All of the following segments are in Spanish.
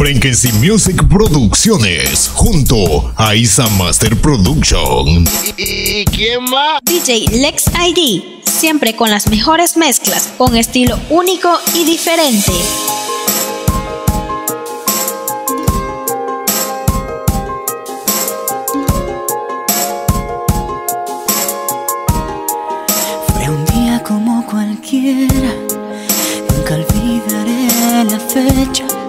Frankenstein Music Producciones junto a Isa Master Production. ¿Y quién más? DJ Lex ID, siempre con las mejores mezclas, con estilo único y diferente. Fue un día como cualquiera, nunca olvidaré la fecha.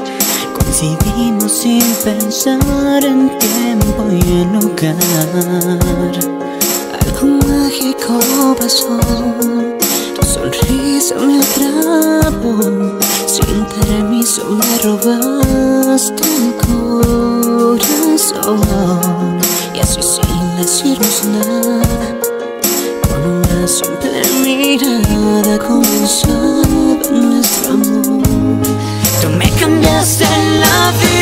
Coincidimos sin pensar en tiempo y en lugar. Algo mágico pasó, tu sonrisa me atrapó. Sin permiso me robaste el corazón. Y así sin decirnos nada. Con una simple mirada comenzaba nuestro amor. Tú me cambiaste la vida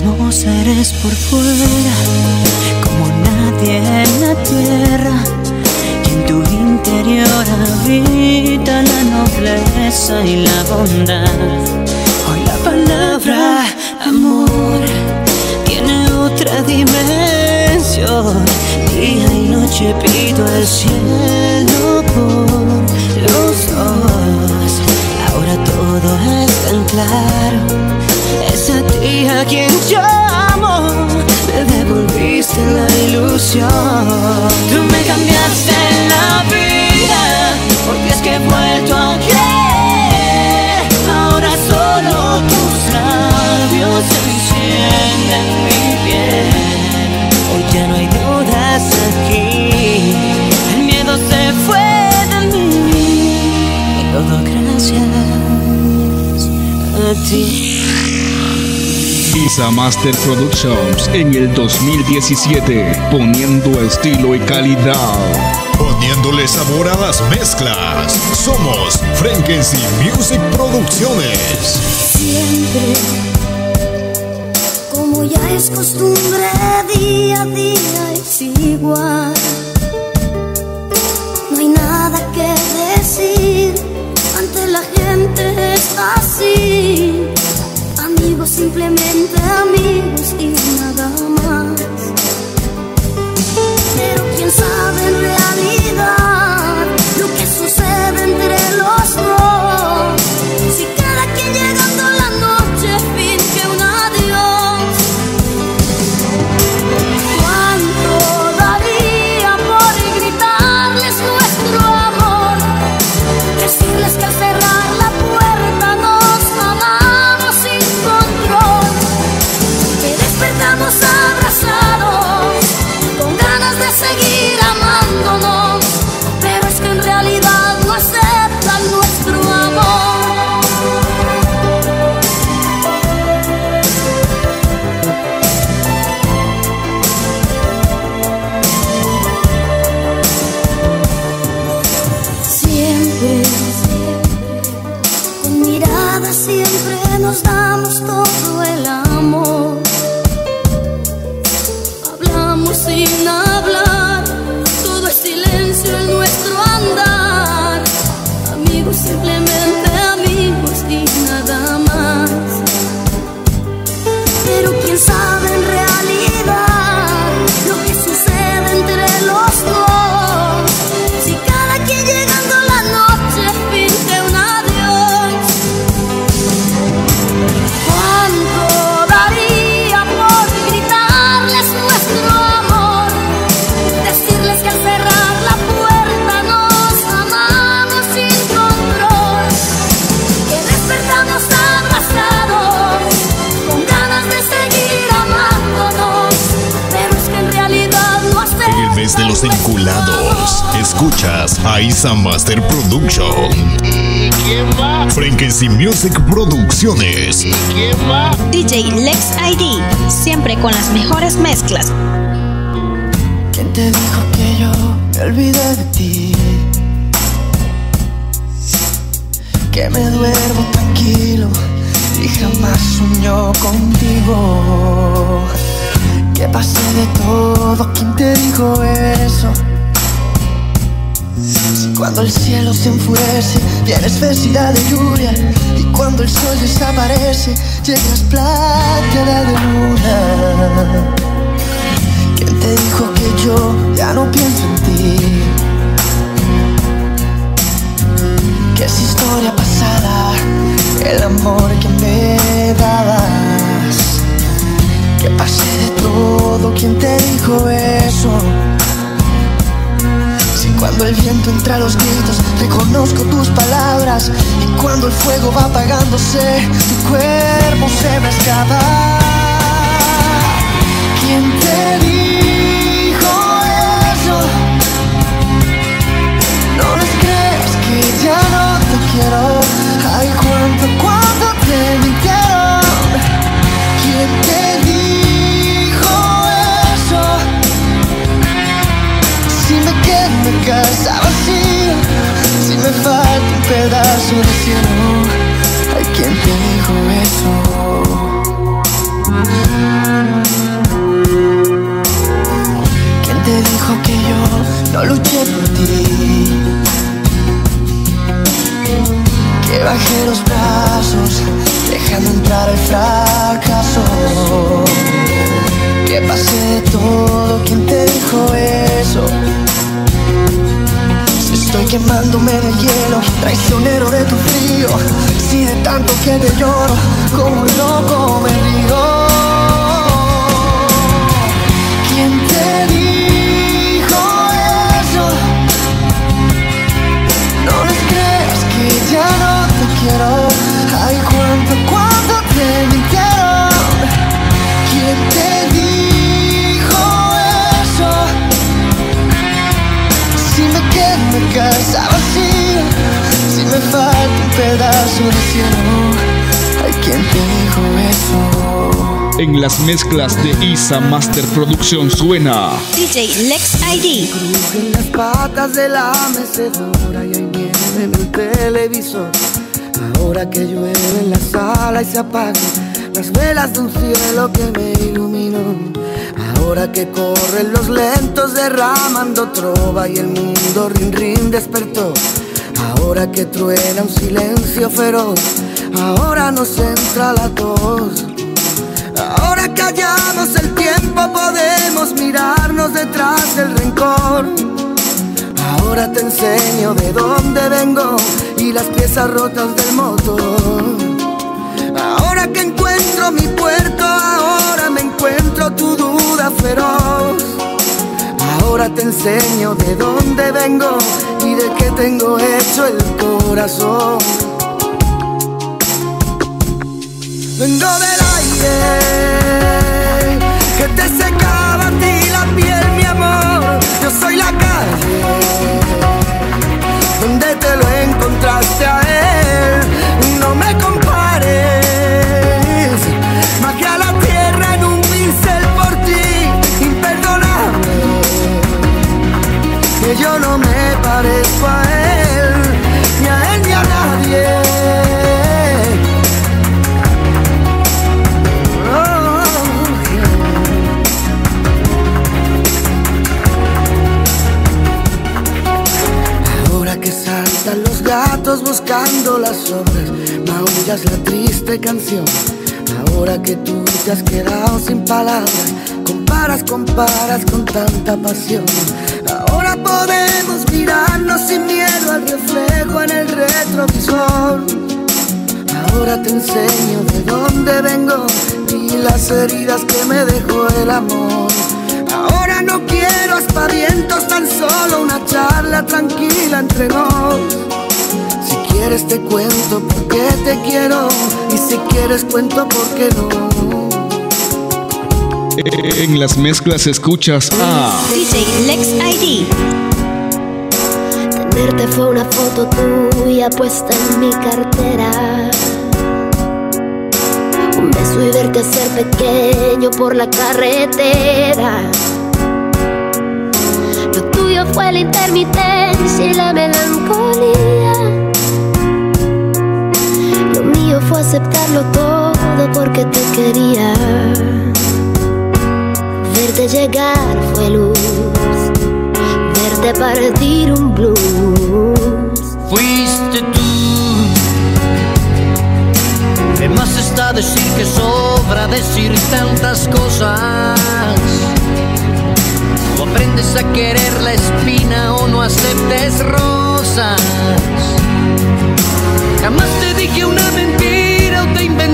Hermosa eres por fuera, como nadie en la tierra. Y en tu interior habita la nobleza y la bondad. Hoy la palabra amor tiene otra dimensión. Día y noche pido al cielo por los dos. Ahora todo es tan claro. Es ti a quien llamo. Me devolviste la ilusión. Tú me cambiaste Master Productions en el 2017, poniendo estilo y calidad. Poniéndole sabor a las mezclas. Somos Frankenstein Music Producciones. siempre. Como ya es costumbre, día a día es igual. No hay nada que decir, ante la gente es así. Simplemente amigos y nada más. Pero quién sabe en realidad de los enculados. Escuchas a Isa Master Production. ¿Y quién va? Frequency Music Producciones. ¿Y quién va? DJ Lex ID, siempre con las mejores mezclas. ¿Quién te dijo que yo me olvidé de ti? Que me duermo tranquilo y jamás soñó contigo. Que pasé de todo, ¿quién te dijo eso? Si cuando el cielo se enfurece, tienes felicidad de lluvia. Y cuando el sol desaparece, llegas plateada de luna. ¿Quién te dijo que yo ya no pienso en ti? Que es historia pasada el viento entra a los gritos, reconozco tus palabras. Y cuando el fuego va apagándose, tu cuerpo se me escapa. ¿Quién te dijo bajé los brazos, dejando entrar el fracaso. Que pasé de todo, ¿quién te dijo eso? Si estoy quemándome de hielo, traicionero de tu frío. Si de tanto que te lloro, como un loco me río. En las mezclas de Isa Master Production suena DJ Lex ID. En las patas de la mecedora y hay nieve en el televisor. Ahora que llueve en la sala y se apagan las velas de un cielo que me iluminó. Ahora que corren los lentos derramando trova y el mundo rin rin despertó. Ahora que truena un silencio feroz, ahora nos entra la tos. Hallamos el tiempo podemos mirarnos detrás del rencor. Ahora te enseño de dónde vengo y las piezas rotas del motor. Ahora que encuentro mi puerto, ahora me encuentro tu duda feroz. Ahora te enseño de dónde vengo y de qué tengo hecho el corazón. Vengo del aire secaba a ti la piel, mi amor. Yo soy la calle donde te lo encontraste la triste canción. Ahora que tú te has quedado sin palabras, comparas, comparas con tanta pasión. Ahora podemos mirarnos sin miedo al reflejo en el retrovisor. Ahora te enseño de dónde vengo y las heridas que me dejó el amor. Ahora no quiero aspavientos, tan solo una charla tranquila entre nos. Quieres te cuento por qué te quiero y si quieres cuento por qué no. En las mezclas escuchas a DJ Lex ID. Tenerte fue una foto tuya puesta en mi cartera. Un beso y verte ser pequeño por la carretera. Lo tuyo fue la intermitencia y la melancolía. Fue aceptarlo todo porque te quería. Verte llegar fue luz, verte partir un blues. Fuiste tú. Más está decir que sobra decir tantas cosas. O aprendes a querer la espina o no aceptes rosas. Jamás te dije una mentira o te inventé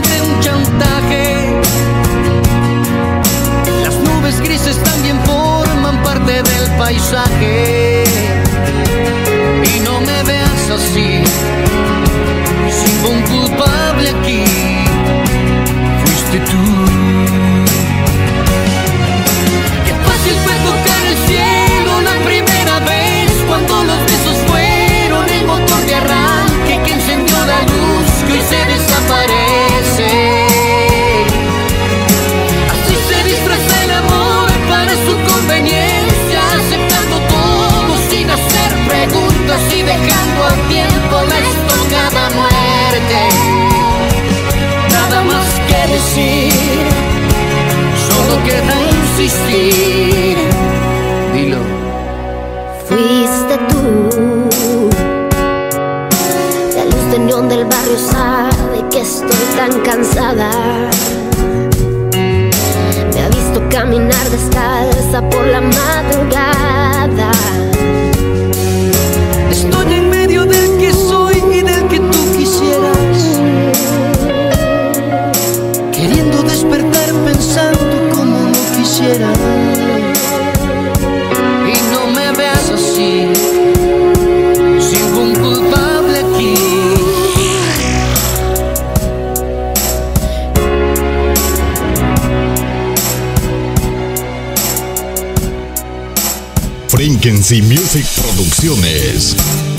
por la madrugada. Frequency Music Producciones.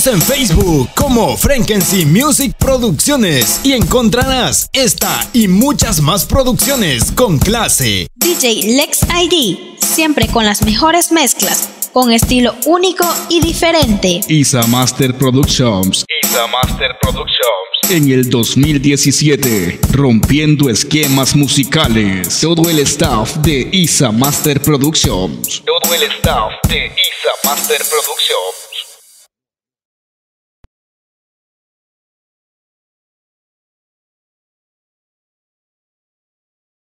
Búscanos en Facebook como Frankency Music Producciones y encontrarás esta y muchas más producciones con clase. DJ Lex ID, siempre con las mejores mezclas, con estilo único y diferente. Isa Master Productions. Isa Master Productions. En el 2017, rompiendo esquemas musicales. Todo el staff de Isa Master Productions. Todo el staff de Isa Master Productions